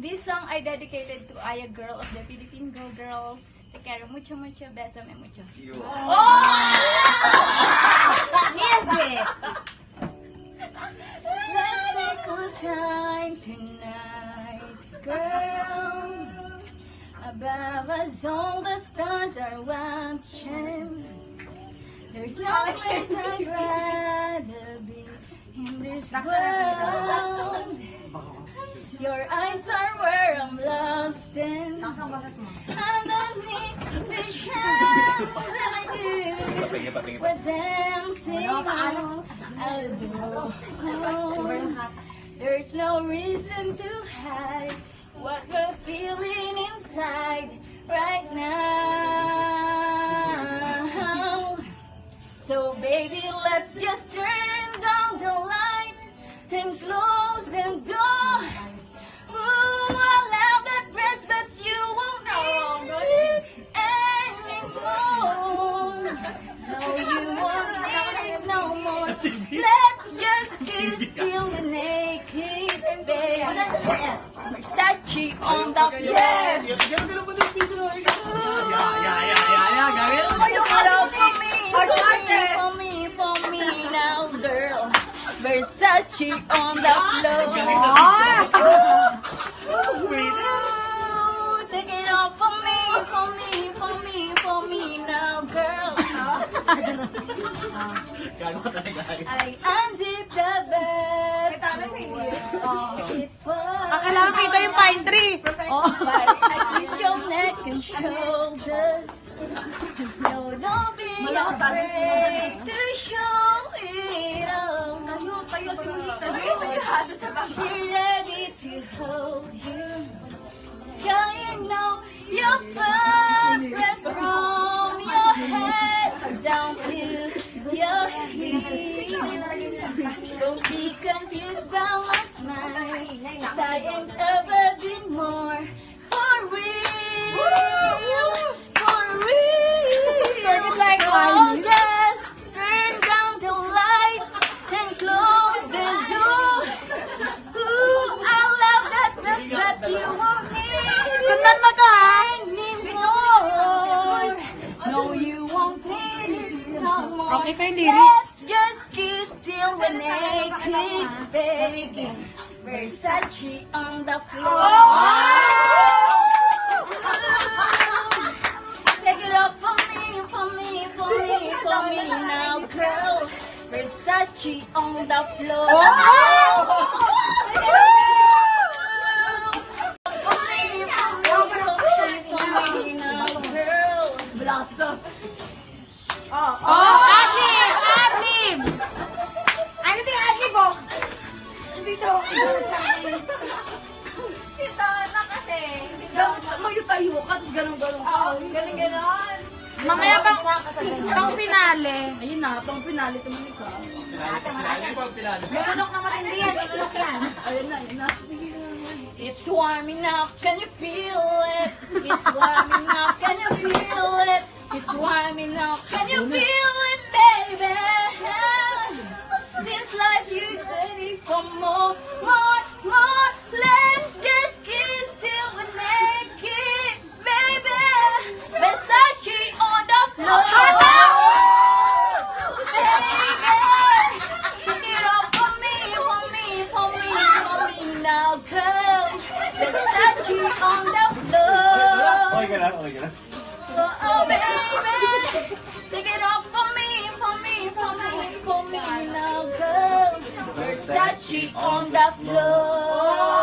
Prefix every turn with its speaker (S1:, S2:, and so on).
S1: This song I dedicated to Aya Girl of the Philippine Go Girls. Te quiero mucho, mucho. Bésame mucho. Oh! Music! Let's take our time tonight, girl. Above us, all the stars are watching. There's no place I'd rather be in this world. Your eyes are where I'm lost in. Underneath the chandelier, we're dancing oh, all alone. There's no reason to hide what we're feeling inside right now. So baby, let's just turn for me now, girl. Versace on the floor. I unzip the bed. It
S2: Ah, kailangan kita yung pine tree.
S1: I kiss your neck and shoulders. No, don't be afraid to show it all. Be ready to hold you. Yeah, you know you're perfect from your head down to. Don't be confused. 'cause I ain't ever been more for real. For real.
S2: like
S1: so
S2: Miley.
S1: just turn down the lights and close the door. Ooh, I love that dress that you won't need.
S2: Sundan mo to, ha?
S1: No, you won't need it no more.
S2: Okay ko yung lyrics.
S1: Baby. Versace on the floor. Oh! Take it off for me, for me, for me, for me now, girl. Versace on the floor. For
S3: ka.
S1: Oh, galing-ganon.
S2: Mamaya pang, pang finale.
S3: Ayun na, pang finale naman ikaw. Ganunok na matindi yan, ganunok yan. Ayun na, ayun na.
S1: It's warm enough, can you feel it? It's warm enough, can you feel it? It's warm enough, can you feel it, baby? Seems like you're ready for more, more, more. On the floor.
S4: Okay ka lang, okay ka lang.
S1: Oh, oh, baby, take it off for me, for me, for me, for me now, girl. Versace on the floor.